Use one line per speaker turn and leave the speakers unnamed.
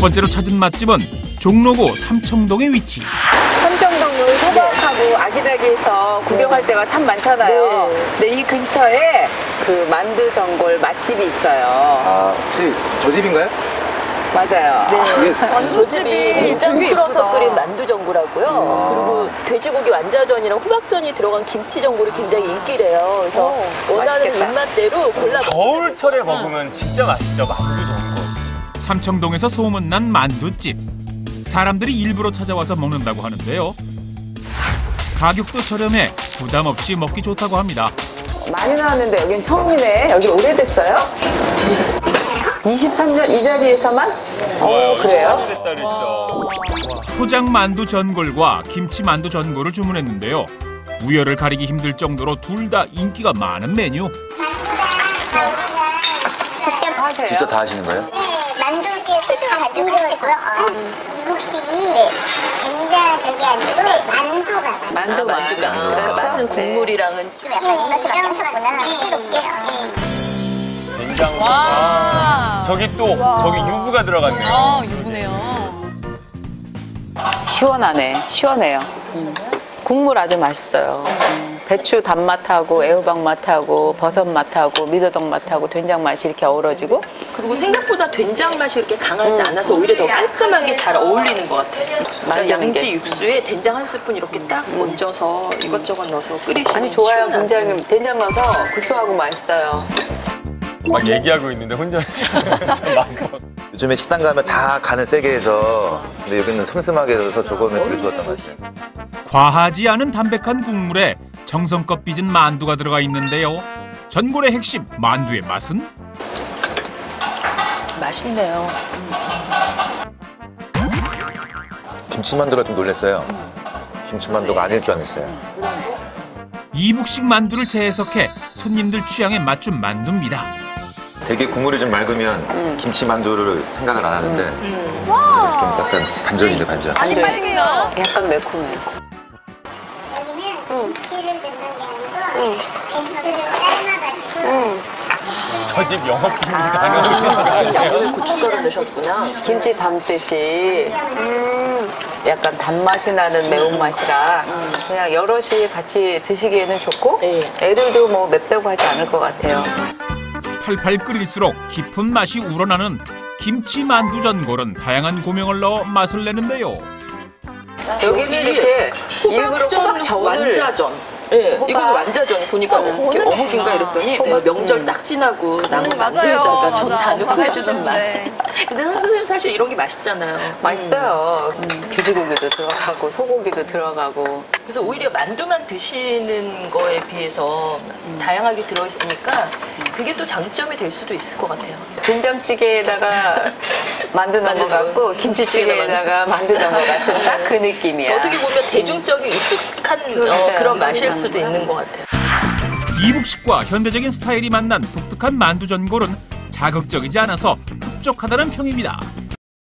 번째로 찾은 맛집은 종로구 삼청동에 위치.
삼청동은 소박하고 아기자기해서 구경할 데가 참 많잖아요. 근데 이 근처에 그 만두 전골 맛집이 있어요.
아, 혹시 저 집인가요?
맞아요.
네.
그
만두집이 되게
풀어서
예쁘다.
끓인 만두 전골하고요. 그리고 돼지고기 완자전이랑 호박전이 들어간 김치 전골이 굉장히 인기래요. 그래서 원하는
맛있겠다.
입맛대로 골라
겨울철에 먹으면 진짜 맛있죠 만두 전골.
삼청동에서 소문난 만두집. 사람들이 일부러 찾아와서 먹는다고 하는데요. 가격도 저렴해 부담 없이 먹기 좋다고 합니다.
많이 나왔는데 여긴 처음이네. 여기 오래됐어요? 23년 이 자리에서만? 어, 그래요?
됐다 그랬죠.
포장 만두 전골과 김치 만두 전골을 주문했는데요. 우열을 가리기 힘들 정도로 둘 다 인기가 많은 메뉴.
직접
하세요.
진짜 다 하시는 거예요?
만두에서도 가져가시고요. 어, 이국식이 된장 그게 아니고 만두가 많아요.
만두
만두가
만두.
그러니까 맛은 국물이랑은
좀 약간 입맛에 맞추셨구나. 새롭게. 어.
된장.
와.
아, 저기 또 저기 유부가 들어갔네요.
아, 유부네요.
시원하네. 시원해요. 음. 국물 아주 맛있어요. 음. 배추 단맛하고 애호박 맛하고 버섯 맛하고 미더덕 맛하고 된장 맛이 이렇게 어우러지고
그리고 생각보다 된장 맛이 이렇게 강하지 않아서 오히려 더 깔끔하게 잘 어울리는 것 같아요. 그러니까 양지
게.
육수에 된장 한 스푼 이렇게 딱 얹어서 이것저것 넣어서 끓이시면
아니 좋아요. 굉장히 된장 넣어서 구수하고 맛있어요.
막 얘기하고 있는데 혼자.
요즘에 식당 가면 다 간을 세게 해서 근데 여기는 슴슴하게 해서 저거는 되게 좋았던 것 같아요.
과하지 않은 담백한 국물에 정성껏 빚은 만두가 들어가 있는데요. 전골의 핵심 만두의 맛은
맛있네요.
김치만두가 좀 놀랐어요. 김치만두가 아닐 줄 알았어요.
이북식 만두를 재해석해 손님들 취향에 맞춘 만두입니다.
되게 국물이 좀 맑으면 김치만두를 생각을 안 하는데 좀 약간 반전인데 반전.
아니, 빨개요.
약간 매콤해.
여기는 김치를 넣는 게 아니고 배추를 삶아가지고
저 집 영업 비밀 가능하신 거 아니에요?
오늘 고춧가루 넣으셨구나.
김치 담듯이 약간 단맛이 나는 매운맛이라 그냥 여럿이 같이 드시기에는 좋고
네.
애들도 뭐 맵다고 하지 않을 것 같아요.
팔팔 끓일수록 깊은 맛이 우러나는 김치 만두 전골은 다양한 고명을 넣어 맛을 내는데요.
여기는 이렇게 일부러 호박 전을
완자전. 예,
호박.
이거는 완자전 보니까 이렇게 어묵인가 이랬더니 네, 명절 딱 지나고
음, 맞아요.
만두에다가 전. 다 넣고 해주는 맛. 근데 선생님 사실 이런 게 맛있잖아요.
맛있어요. 돼지고기도 들어가고 소고기도 들어가고
그래서 오히려 만두만 드시는 거에 비해서 다양하게 들어있으니까 그게 또 장점이 될 수도 있을 것 같아요.
된장찌개에다가 만두 넣은 것 같고 김치찌개에다가 만두 넣은 것 같은 딱 그 느낌이야.
어떻게 보면 대중적인 익숙한 어,
그러니까요.
그런 맛일 수도 있는 것 같아요.
이북식과 현대적인 스타일이 만난 독특한 만두 전골은 자극적이지 않아서 흡족하다는 평입니다.